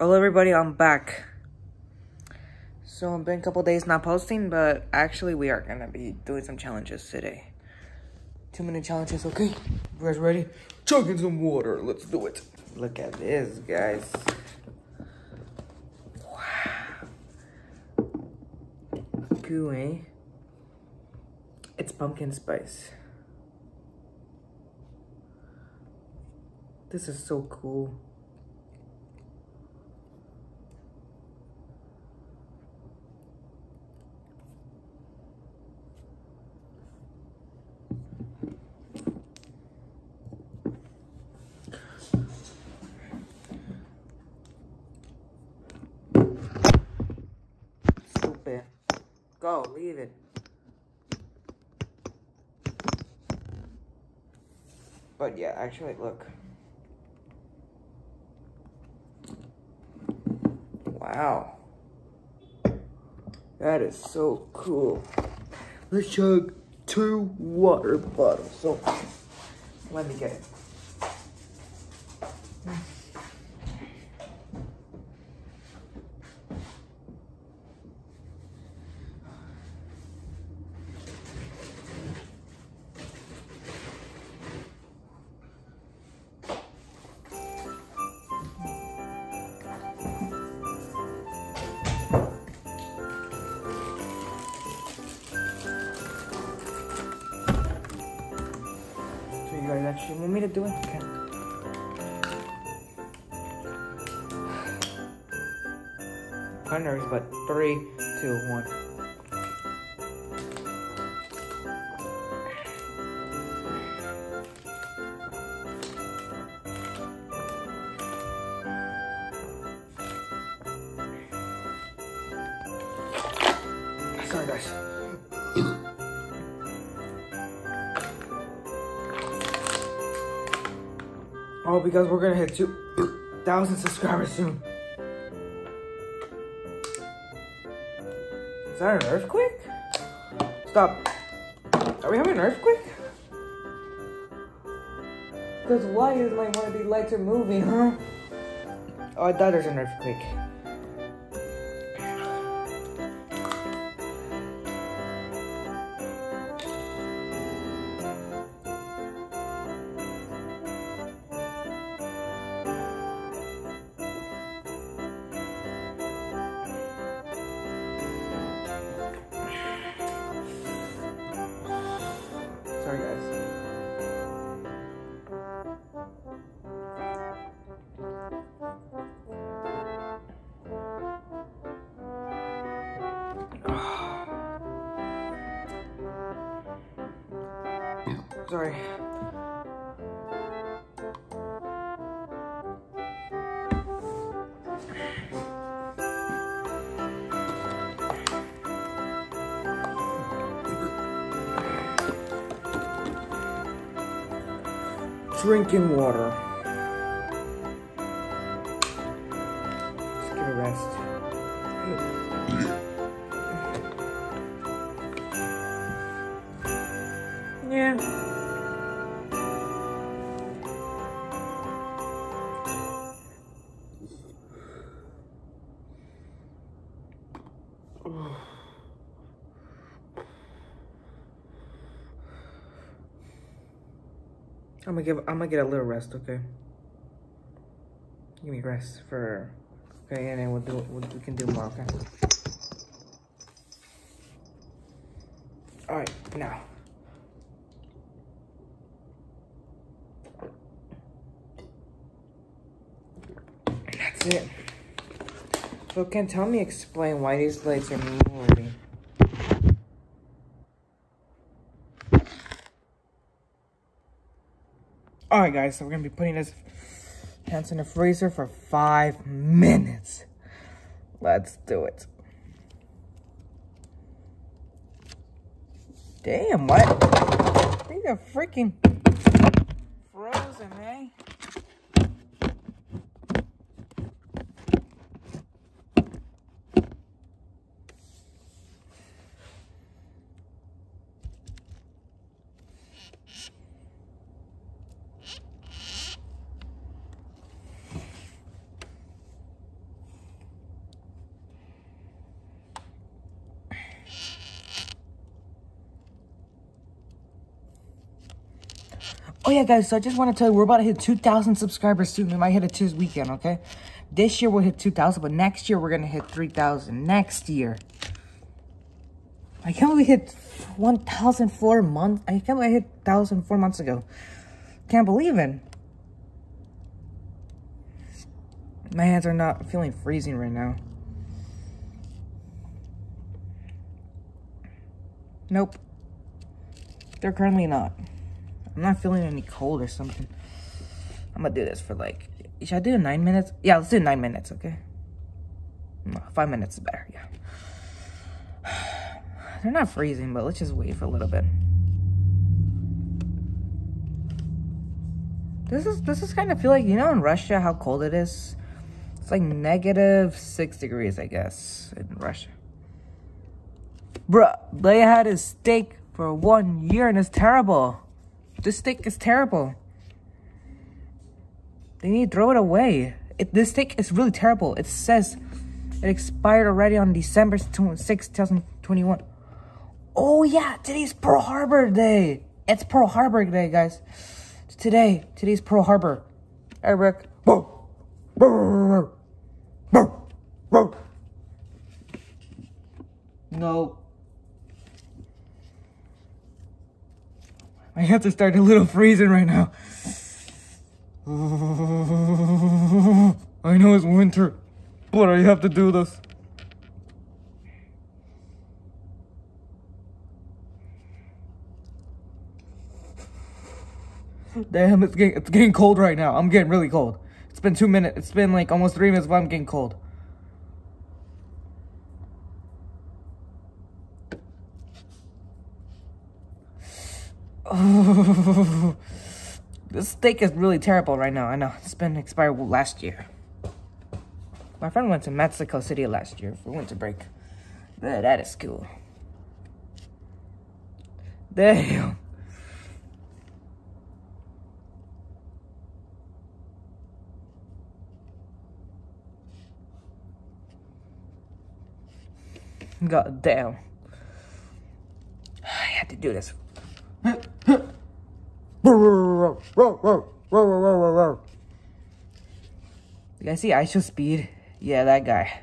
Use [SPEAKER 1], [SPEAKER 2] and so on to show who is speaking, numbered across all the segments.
[SPEAKER 1] Hello everybody, I'm back. So I've been a couple days not posting, but actually we are gonna be doing some challenges today. Two minute challenges, okay? You guys ready? Chugging some water, let's do it. Look at this, guys. Wow. Goo, eh? It's pumpkin spice. This is so cool. Go, leave it. But yeah, actually, look. Wow. That is so cool. Let's chug two water bottles. So, let me get it. Do it? Okay. Hundreds, but three, two, one. Sorry, guys. Oh, because we're gonna hit 2,000 subscribers soon. Is that an earthquake? Stop. Are we having an earthquake? Because why is my one of these lights are moving, huh? Oh, I thought there's an earthquake. Sorry. Drinking water. I'm gonna give. I'm gonna get a little rest, okay? Give me rest for, okay, and then we'll do. We'll, we can do more, okay? All right, now. That's it. So can tell me explain why these lights are moving. Alright guys, so we're gonna be putting this hands in the freezer for five minutes. Let's do it. Damn, what? These are freaking frozen, eh? Oh yeah, guys, so I just want to tell you, we're about to hit 2,000 subscribers soon. We might hit it this weekend, okay? This year we'll hit 2,000, but next year we're going to hit 3,000. Next year. I can't believe we hit 1,000 four months. I can't believe I hit 1,000 four months ago. Can't believe it. My hands are not feeling freezing right now. Nope. They're currently not. I'm not feeling any cold or something. I'm gonna do this for like, should I do nine minutes? Yeah, let's do nine minutes, okay? No, five minutes is better, yeah. They're not freezing, but let's just wait for a little bit. This is, this is kind of feel like, you know in Russia how cold it is? It's like negative six degrees, I guess, in Russia. Bruh, they had a steak for one year and it's terrible. This steak is terrible. They need to throw it away. It, this steak is really terrible. It says it expired already on December 6, 2021. Oh yeah, today's Pearl Harbor Day. It's Pearl Harbor Day, guys. It's Today, today's Pearl Harbor. Hey, Rick. No. My hands are starting a little freezing right now. I know it's winter, but I have to do this. Damn, it's getting, it's getting cold right now. I'm getting really cold. It's been two minutes. It's been like almost three minutes, but I'm getting cold. Oh, this steak is really terrible right now. I know. It's been expired last year. My friend went to Mexico City last year for winter break. Yeah, that is cool. Damn. God damn. I had to do this. You guys see IShowSpeed? Yeah, that guy.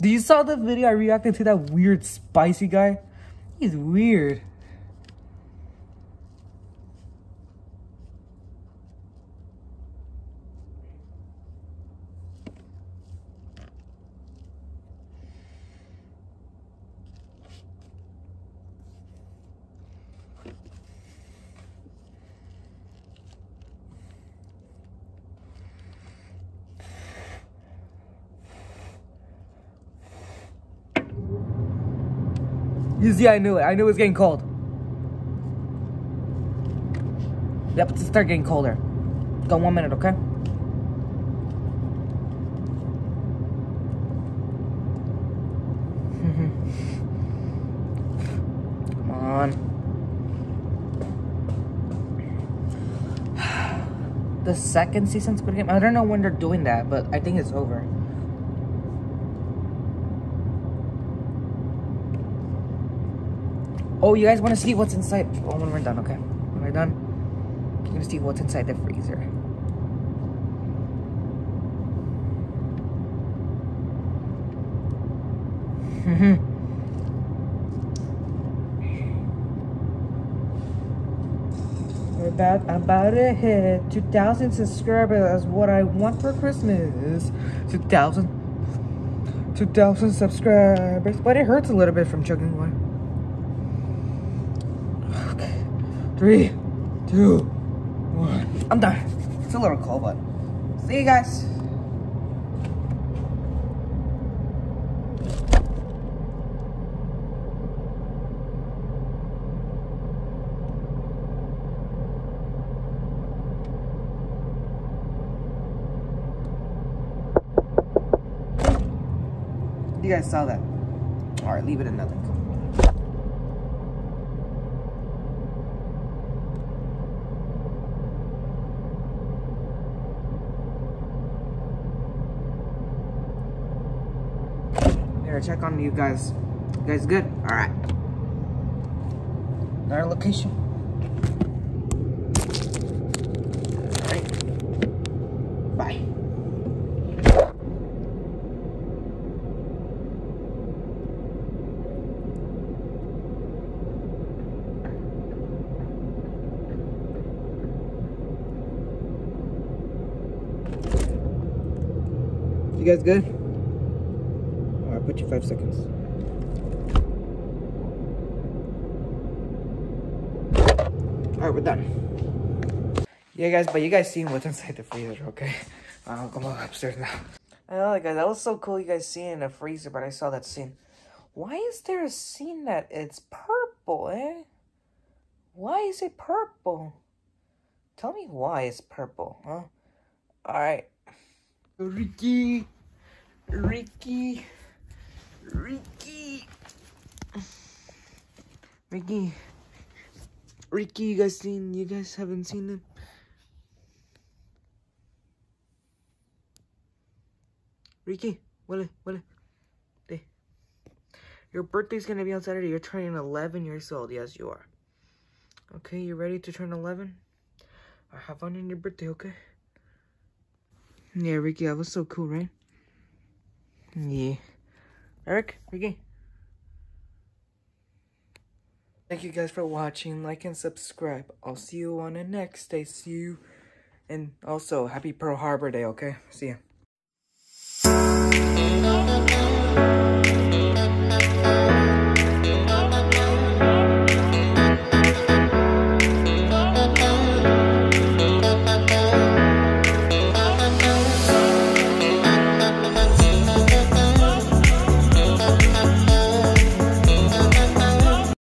[SPEAKER 1] Do you saw the video I reacted to that weird spicy guy? He's weird. You see, I knew it. I knew it was getting cold. Yep, it's start getting colder. Go one minute, okay? Come on. The second season Squid Game, I don't know when they're doing that, but I think it's over. Oh, you guys want to see what's inside? Oh, when we're done, okay? When we're done, you're going to see what's inside the freezer. Mm-hmm. We're about, about to hit 2,000 subscribers. That's what I want for Christmas. 2,000. 2,000 subscribers. But it hurts a little bit from chugging one. Three, two, one. I'm done. It's a little cold, but see you guys. You guys saw that. All right, leave it gonna check on you guys. You guys good? Alright. Another location. Bye. You guys good? Alright, five seconds. Alright, we're done. Yeah, guys, but you guys seen what's inside the freezer, okay? I'll come upstairs now. I know, guys, that was so cool you guys seeing in the freezer, but I saw that scene. Why is there a scene that it's purple, eh? Why is it purple? Tell me why it's purple, huh? Alright. Ricky. Ricky. Ricky. Ricky. Ricky, you guys seen, you guys haven't seen it? Ricky, Willie, Willie. Hey. Your birthday's gonna be on Saturday. You're turning 11 years old. Yes, you are. Okay, you ready to turn 11? I have fun on your birthday, okay? Yeah, Ricky, that was so cool, right? Yeah. Eric, Ricky. Thank you guys for watching. Like and subscribe. I'll see you on the next day. See you. And also, happy Pearl Harbor Day, okay? See ya.